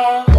love.